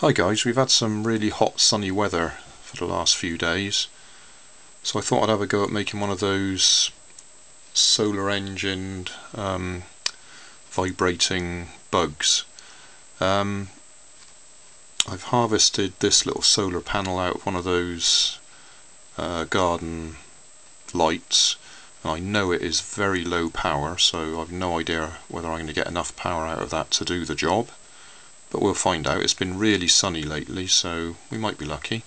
Hi guys, we've had some really hot sunny weather for the last few days so I thought I'd have a go at making one of those solar engined um, vibrating bugs. Um, I've harvested this little solar panel out of one of those uh, garden lights and I know it is very low power so I've no idea whether I'm going to get enough power out of that to do the job but we'll find out. It's been really sunny lately, so we might be lucky.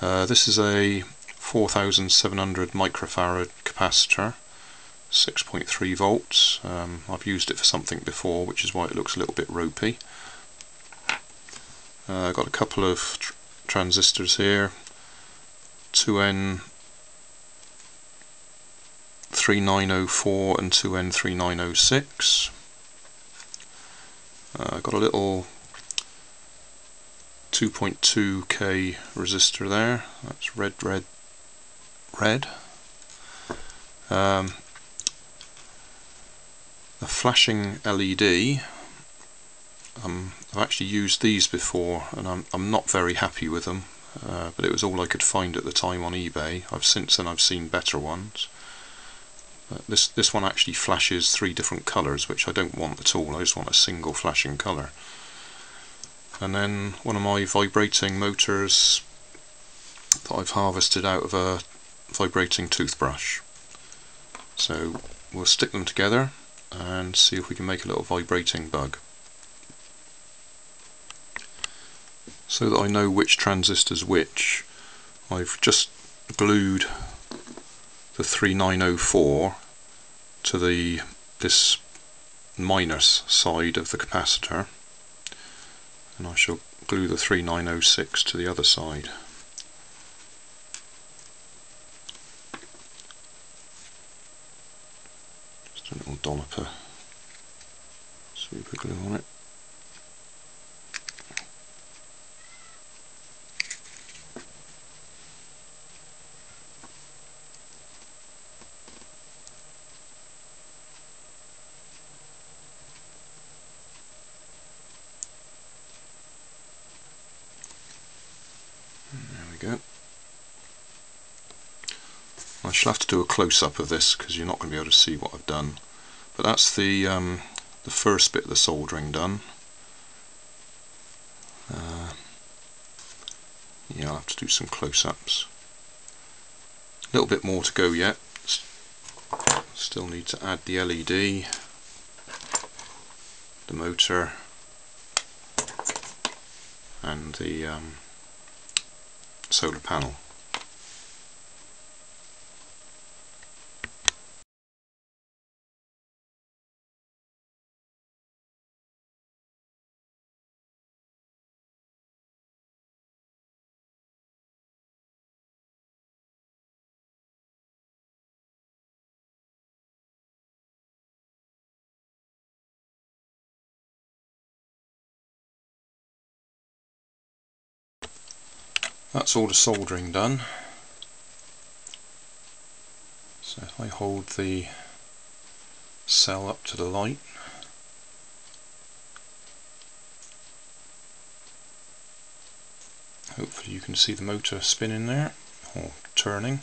Uh, this is a 4700 microfarad capacitor, 6.3 volts. Um, I've used it for something before, which is why it looks a little bit ropey. Uh, I've got a couple of tr transistors here, 2N 3904 and 2N 3906 uh, got a little 2.2k resistor there. That's red, red, red. Um, a flashing LED. Um, I've actually used these before, and I'm I'm not very happy with them. Uh, but it was all I could find at the time on eBay. I've since then I've seen better ones. This, this one actually flashes three different colours, which I don't want at all, I just want a single flashing colour. And then one of my vibrating motors that I've harvested out of a vibrating toothbrush. So we'll stick them together and see if we can make a little vibrating bug. So that I know which transistor's which, I've just glued the 3904 to the this minus side of the capacitor and I shall glue the 3906 to the other side. Just a little dollop of super glue on it. We go. I shall have to do a close-up of this because you're not going to be able to see what I've done. But that's the um, the first bit of the soldering done. Uh, yeah, I'll have to do some close-ups. A little bit more to go yet. Still need to add the LED, the motor, and the um, solar panel. That's all the soldering done. So if I hold the cell up to the light. Hopefully you can see the motor spinning there or turning.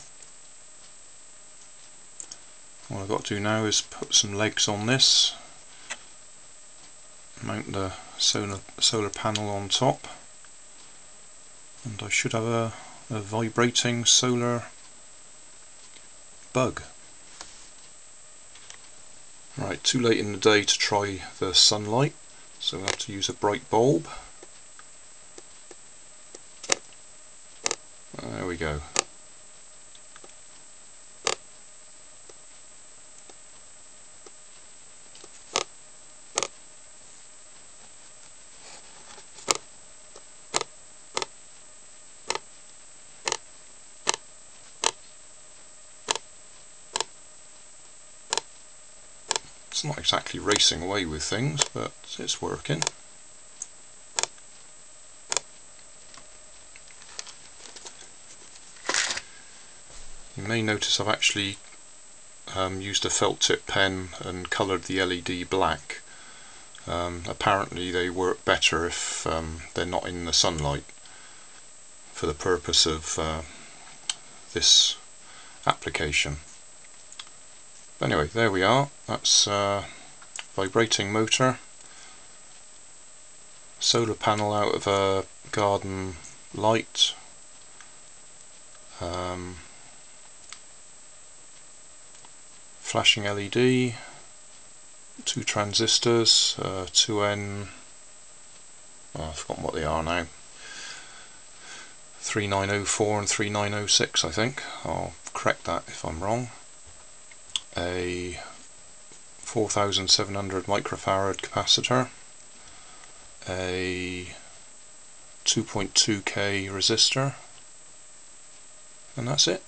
What I've got to do now is put some legs on this. Mount the solar, solar panel on top and I should have a, a vibrating solar bug. Right, too late in the day to try the sunlight, so I have to use a bright bulb. There we go. It's not exactly racing away with things, but it's working. You may notice I've actually um, used a felt tip pen and coloured the LED black Um, apparently they work better if um, they're not in the sunlight for the purpose of uh, this application. Anyway, there we are. That's uh, vibrating motor. Solar panel out of a garden light. Um, flashing LED. Two transistors. Uh, 2N. Oh, I've forgotten what they are now. 3904 and 3906 I think. I'll correct that if I'm wrong. A 4700 microfarad capacitor. A 2.2k resistor. And that's it.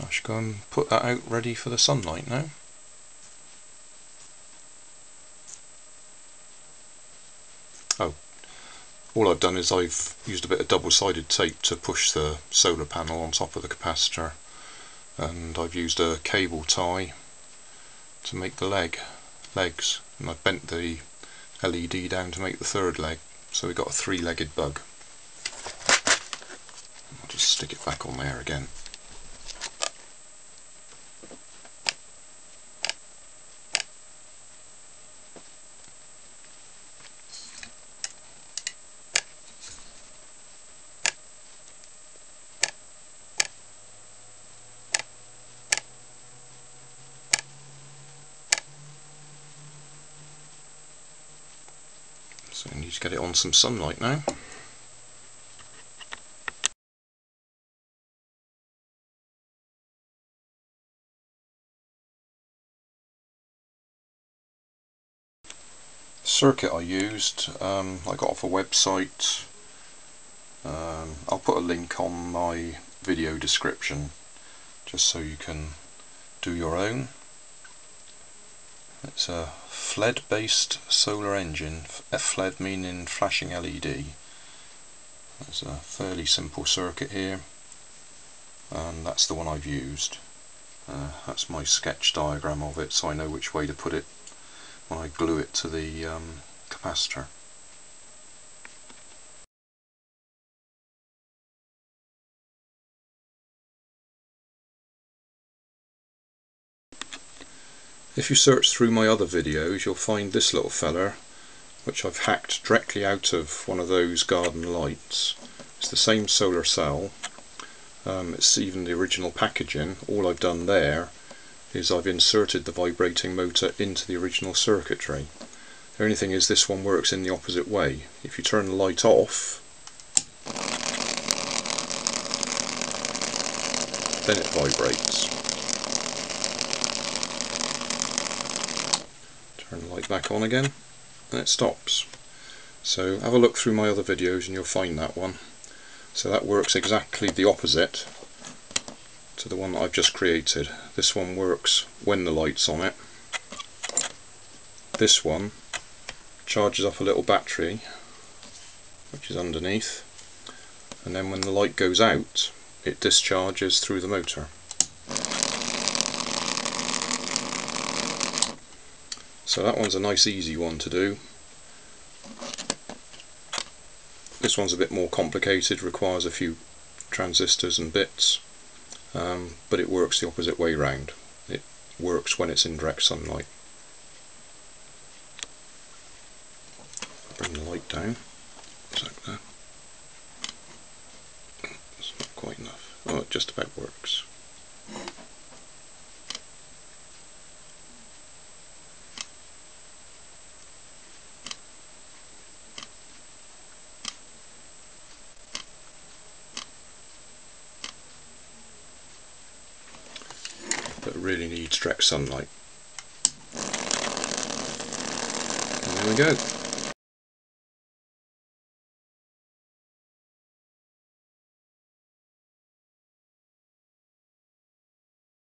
I should go and put that out ready for the sunlight now. Oh, all I've done is I've used a bit of double-sided tape to push the solar panel on top of the capacitor and I've used a cable tie to make the leg legs. And I've bent the LED down to make the third leg. So we've got a three-legged bug. I'll just stick it back on there again To get it on some sunlight now. circuit I used, um, I got off a website, um, I'll put a link on my video description just so you can do your own. It's a FLED based solar engine, FLED meaning flashing LED. There's a fairly simple circuit here and that's the one I've used. Uh, that's my sketch diagram of it so I know which way to put it when I glue it to the um, capacitor. If you search through my other videos you'll find this little feller which I've hacked directly out of one of those garden lights. It's the same solar cell, um, it's even the original packaging, all I've done there is I've inserted the vibrating motor into the original circuitry. The only thing is this one works in the opposite way. If you turn the light off, then it vibrates. Turn the light back on again, and it stops. So have a look through my other videos and you'll find that one. So that works exactly the opposite to the one that I've just created. This one works when the light's on it. This one charges up a little battery which is underneath and then when the light goes out it discharges through the motor. So that one's a nice easy one to do. This one's a bit more complicated, requires a few transistors and bits um, but it works the opposite way round. It works when it's in direct sunlight. Bring the light down. Like that. It's not quite enough. Oh, it just about works. Really needs direct sunlight. And there we go.